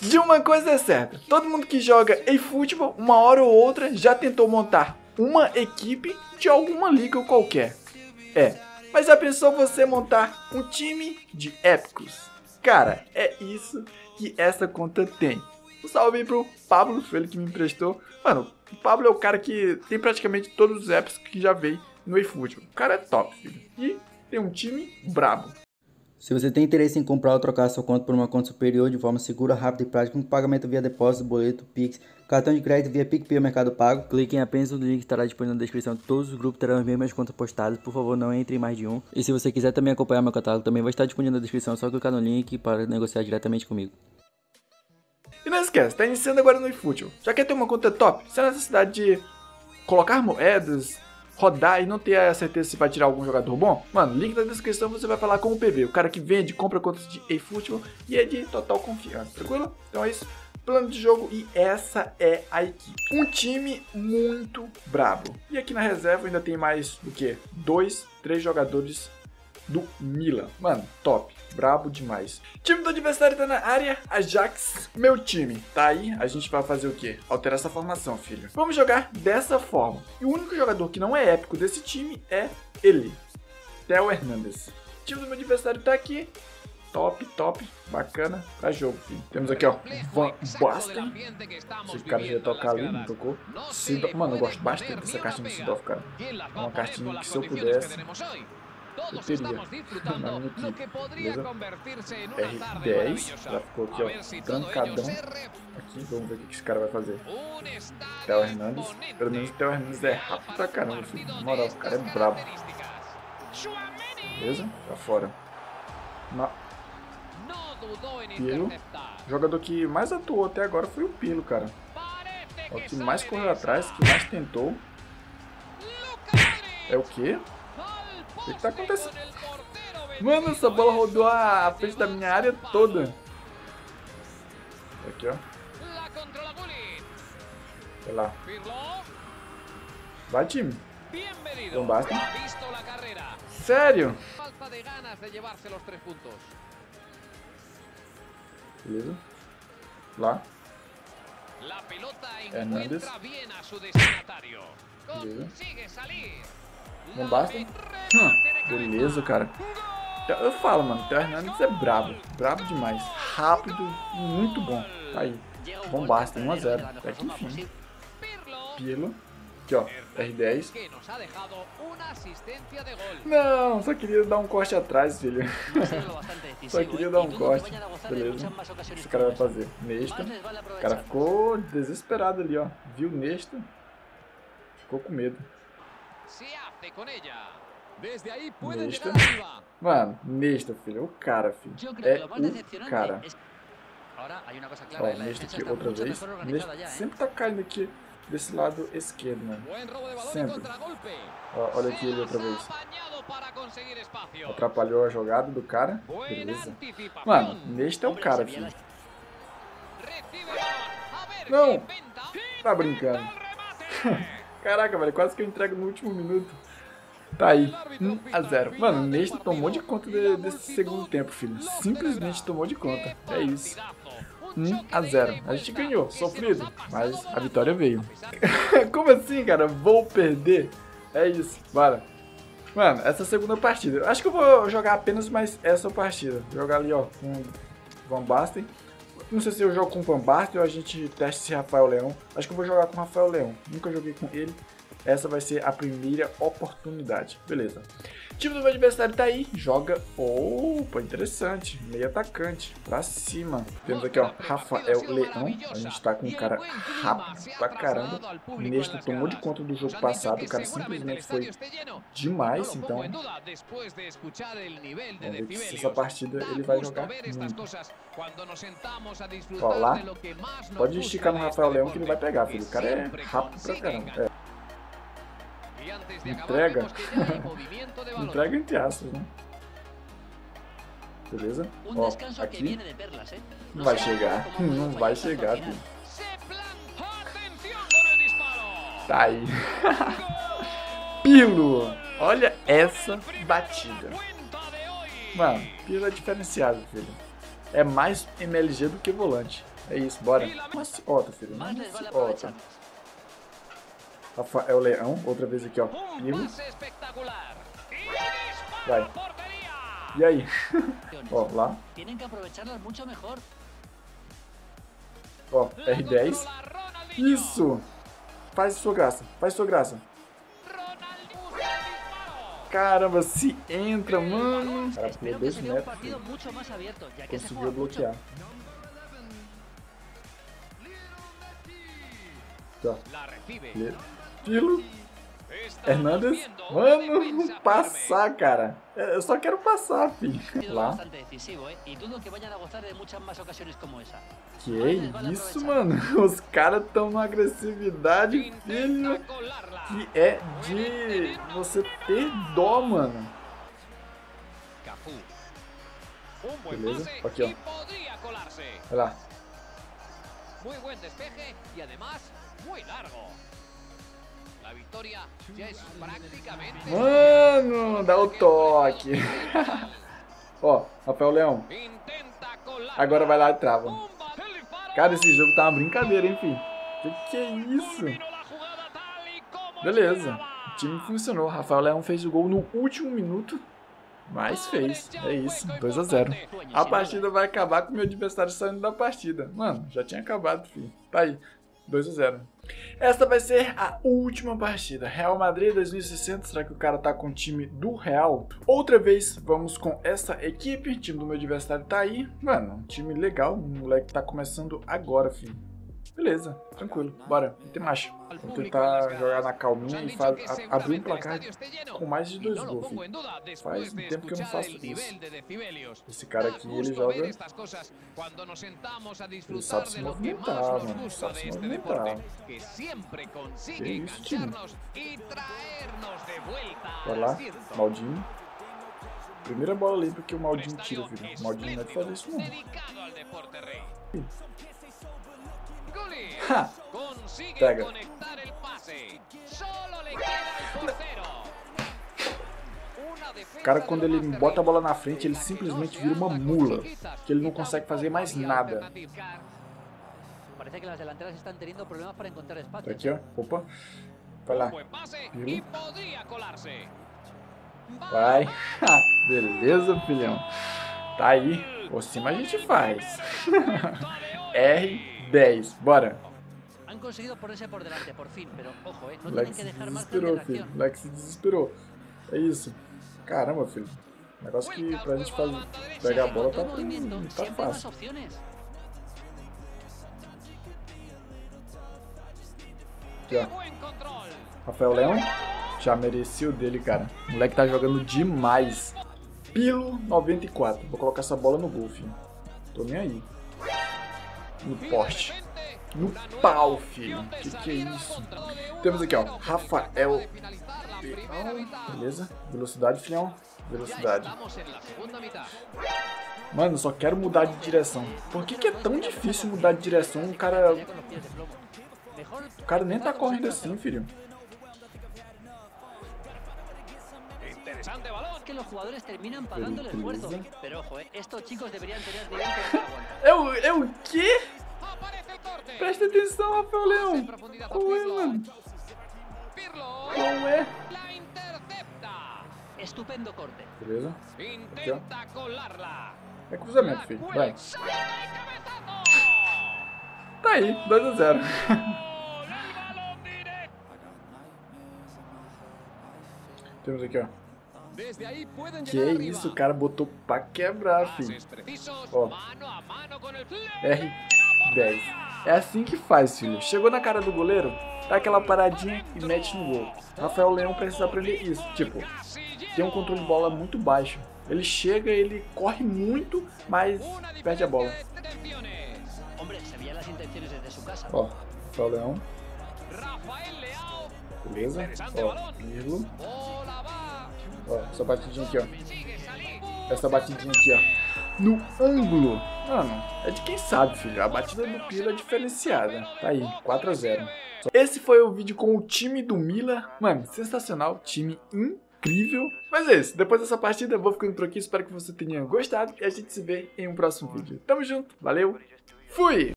De uma coisa é certa, todo mundo que joga eFootball, uma hora ou outra, já tentou montar uma equipe de alguma liga qualquer. É, mas já pensou você montar um time de épicos? Cara, é isso que essa conta tem. Um salve aí pro Pablo, foi ele que me emprestou. Mano, o Pablo é o cara que tem praticamente todos os épicos que já veio no eFootball. O cara é top, filho. E tem um time brabo. Se você tem interesse em comprar ou trocar sua conta por uma conta superior de forma segura, rápida e prática, com pagamento via depósito, boleto, Pix, cartão de crédito via PicPay ou Mercado Pago, clique em apenas no link que estará disponível na descrição. Todos os grupos terão as mesmas contas postadas, por favor não entre em mais de um. E se você quiser também acompanhar meu catálogo, também vai estar disponível na descrição, é só clicar no link para negociar diretamente comigo. E não esquece, está iniciando agora no eFootball. Já quer ter uma conta top? Sem necessidade de colocar moedas, rodar e não ter a certeza se vai tirar algum jogador bom? Mano, link na descrição você vai falar com o PV, o cara que vende, compra contas de eFootball e é de total confiança, tranquilo? Então é isso, plano de jogo e essa é a equipe. Um time muito brabo. E aqui na reserva ainda tem mais do que? Dois, três jogadores do Milan. Mano, top. Brabo demais. Time do adversário tá na área. Ajax, meu time. Tá aí, a gente vai fazer o quê? Alterar essa formação, filho. Vamos jogar dessa forma. E o único jogador que não é épico desse time é ele. Theo Hernandes. Time do meu adversário tá aqui. Top, top, bacana pra jogo, filho. Temos aqui, ó, Van Basten. Esse cara já tocar ali, não tocou. Sidorf. Mano, eu gosto bastante dessa cartinha do Sidorf, cara. É uma cartinha que se eu pudesse, eu teria na minha equipe, beleza? R10, já ficou aqui, ó, trancadão. Aqui, vamos ver o que esse cara vai fazer. Theo Hernandes, pelo menos o Theo Hernandes é rápido pra caramba. Na moral, o cara é brabo. Beleza? Tá fora. Na... Pilo. O jogador que mais atuou até agora foi o Pilo, cara. É o que mais correu atrás, que mais tentou. É o quê? O que, tá acontecendo? Mano, essa bola rodou a frente da minha área toda. Aqui, ó. Sei lá. Vai, time. Não basta. Sério? Beleza. Lá. Hernandes. Beleza. Não basta? Hum, beleza, cara. Eu falo, mano, Theo Hernandes é brabo. Brabo demais. Rápido muito bom. Tá aí. Bom basta, 1x0. Até que enfim. Pirlo. Aqui, ó. R10. Não, só queria dar um corte atrás, filho. só queria dar um corte. Beleza. O que esse cara vai fazer? Nesta. O cara ficou desesperado ali, ó. Viu Nesta. Ficou com medo. Nesta. Mano, Nesta, filho. O cara, filho. É o cara. Ó, Nesta aqui outra vez. Nesta sempre tá caindo aqui desse lado esquerdo, mano. Sempre. Ó, olha aqui ele outra vez. Atrapalhou a jogada do cara. Beleza. Mano, Nesta é o cara, filho. Não! Tá brincando. Caraca, velho, quase que eu entrego no último minuto. Tá aí, 1 a 0 Mano, o Nesta tomou de conta de, desse segundo tempo, filho. Simplesmente tomou de conta. É isso. 1 a 0 A gente ganhou, sofrido, mas a vitória veio. Como assim, cara? Vou perder? É isso, bora. Mano, essa segunda partida. Acho que eu vou jogar apenas mais essa partida. Jogar ali, ó, com Van Basten. Não sei se eu jogo com o Van Basten ou a gente testa esse Rafael Leão. Acho que eu vou jogar com o Rafael Leão. Nunca joguei com ele. Essa vai ser a primeira oportunidade. Beleza. Time do meu adversário tá aí. Joga. Opa, interessante. Meio atacante. Pra cima. Temos aqui, ó. Rafael Leão. A gente tá com um cara rápido pra caramba. Neste tomou de conta do jogo passado. O cara simplesmente foi demais. Então. Vamos ver se essa partida ele vai jogar muito. Ó, lá. Pode esticar no Rafael Leão que ele vai pegar, filho. O cara é rápido pra caramba. É. Entrega. Entrega entre aspas, né? Beleza? Ó, aqui. Não vai chegar. Não vai chegar, filho. Tá aí. Pilo! Olha essa batida. Mano, Pilo é diferenciado, filho. É mais MLG do que volante. É isso, bora. Não se ota, filho. Não se ota. Rafael Leão, outra vez aqui, ó. Vai. E aí? ó, lá. Ó, R10. Isso! Faz sua graça, faz sua graça. Caramba, se entra, mano. Cara pulou 2 metros. Conseguiu bloquear. Tá. Pilo. Hernandes. Mano, passar, cara. Eu só quero passar, filho. Lá. Que isso, mano? Os caras estão numa agressividade, filho, que é de você ter dó, mano. Beleza? Aqui, ó. Olha lá. Muy buen despeje y además muy largo. Mano, dá o toque. Ó, Rafael Leão. Agora vai lá e trava. Cara, esse jogo tá uma brincadeira, hein, filho? Que que é isso? Beleza. O time funcionou. Rafael Leão fez o gol no último minuto. Mas fez. É isso. 2 a 0 A partida vai acabar com o meu adversário saindo da partida. Mano, já tinha acabado, filho. Tá aí. 2 a 0 Esta vai ser a última partida. Real Madrid 2600. Será que o cara tá com o time do Real? Outra vez, vamos com essa equipe. O time do meu adversário tá aí. Mano, um time legal. O moleque tá começando agora, filho. Beleza, tranquilo, bora, tem marcha. Vou tentar jogar na calminha e faz, a, abrir um placar com mais de dois gols. Filho. Faz um tempo que eu não faço isso. Esse cara aqui, ele joga... Ele sabe se movimentar, mano. Sabe se movimentar. Que isso, time. Vai lá, Maldinho. Primeira bola limpa que o Maldinho tira, filho. O Maldinho não é de fazer isso, não. Ha! Pega. O cara, quando ele bota a bola na frente, ele simplesmente vira uma mula. Que ele não consegue fazer mais nada. Tá aqui, ó. Opa. Vai lá. Vilo. Vai. Beleza, filhão. Tá aí. Por cima a gente faz. R10. Bora. Han conseguido ponerse por delante, por fin, pero ojo, eh, no tienen que dejar margen de reacción. Filho. Lex se desesperou. É isso. Caramba, filho. Negócio que pra gente fazer, pegar a bola tá, tá fácil. Aqui, ó. Rafael Leão. Já merecia o dele, cara. O moleque tá jogando demais. Pilo 94. Vou colocar essa bola no gol, filho. Tô nem aí. No poste. No pau, filho. Que que é isso? Temos aqui, ó. Rafael. Beleza. Velocidade, filhão. Velocidade. Mano, só quero mudar de direção. Por que, que é tão difícil mudar de direção? O cara... O cara nem tá correndo assim, filho. Que los jugadores terminan pagando el esfuerzo. Pero ojo, eh, estos chicos deberían tener nivel Eu, eu quê? Presta atenção, Rafael Leão. Qual é, mano? Qual é? Estupendo corte. Beleza. Aqui, ó. É cruzamento, filho. Vai. Tá aí, 2x0. Temos aqui, ó. Que é isso, o cara botou pra quebrar, filho. Ó. R10. É assim que faz, filho. Chegou na cara do goleiro, dá aquela paradinha e mete no gol. Rafael Leão precisa aprender isso. Tipo, tem um controle de bola muito baixo. Ele chega, ele corre muito, mas perde a bola. Ó, Rafael Leão. Beleza? Ó, Pirlo. Ó, essa batidinha aqui, ó. Essa batidinha aqui, ó. No ângulo. Mano, é de quem sabe, filho. A batida do Pila é diferenciada. Tá aí, 4 a 0 Esse foi o vídeo com o time do Mila. Mano, sensacional. Time incrível. Mas é isso. Depois dessa partida, eu vou ficando por aqui. Espero que você tenha gostado. E a gente se vê em um próximo vídeo. Tamo junto. Valeu. Fui!